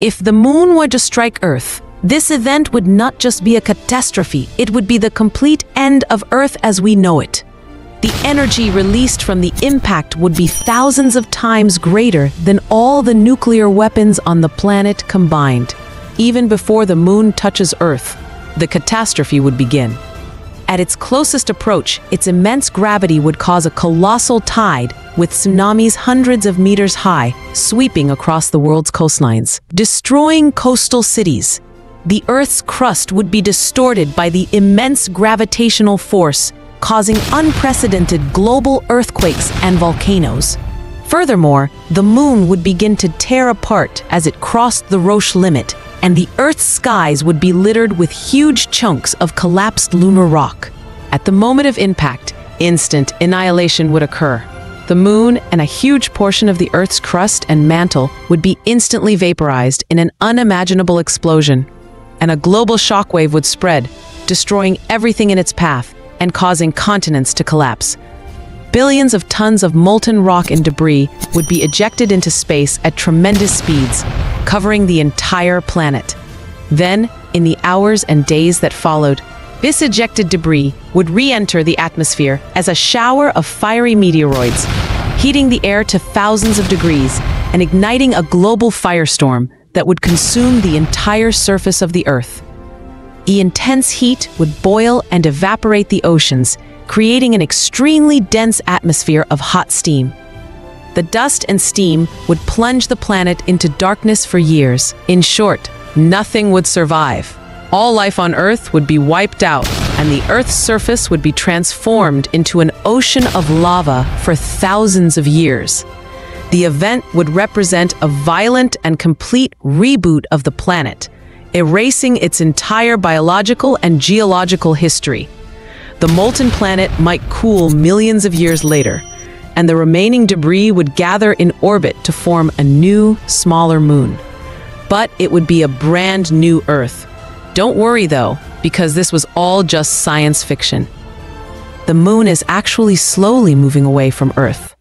If the moon were to strike Earth, this event would not just be a catastrophe, it would be the complete end of Earth as we know it. The energy released from the impact would be thousands of times greater than all the nuclear weapons on the planet combined. Even before the moon touches Earth, the catastrophe would begin. At its closest approach, its immense gravity would cause a colossal tide with tsunamis hundreds of meters high sweeping across the world's coastlines, destroying coastal cities. The Earth's crust would be distorted by the immense gravitational force causing unprecedented global earthquakes and volcanoes. Furthermore, the moon would begin to tear apart as it crossed the Roche limit, and the Earth's skies would be littered with huge chunks of collapsed lunar rock. At the moment of impact, instant annihilation would occur. The moon and a huge portion of the Earth's crust and mantle would be instantly vaporized in an unimaginable explosion, and a global shockwave would spread, destroying everything in its path, and causing continents to collapse. Billions of tons of molten rock and debris would be ejected into space at tremendous speeds, covering the entire planet. Then, in the hours and days that followed, this ejected debris would re-enter the atmosphere as a shower of fiery meteoroids, heating the air to thousands of degrees and igniting a global firestorm that would consume the entire surface of the Earth. The intense heat would boil and evaporate the oceans, creating an extremely dense atmosphere of hot steam. The dust and steam would plunge the planet into darkness for years. In short, nothing would survive. All life on Earth would be wiped out, and the Earth's surface would be transformed into an ocean of lava for thousands of years. The event would represent a violent and complete reboot of the planet, erasing its entire biological and geological history. The molten planet might cool millions of years later, and the remaining debris would gather in orbit to form a new, smaller moon. But it would be a brand new Earth. Don't worry though, because this was all just science fiction. The moon is actually slowly moving away from Earth.